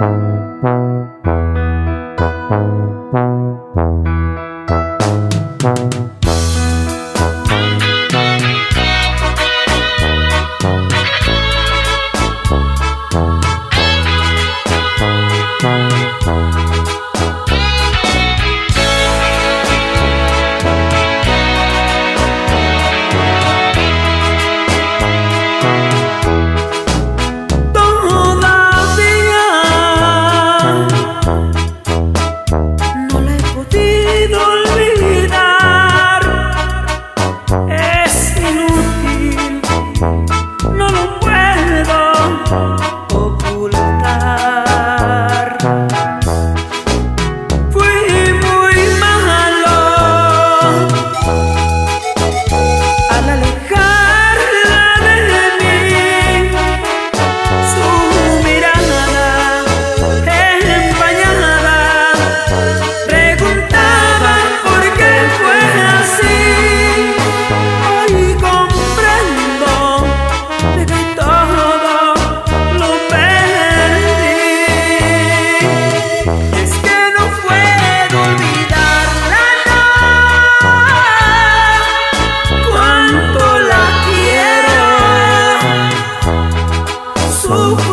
Thank you. Ooh.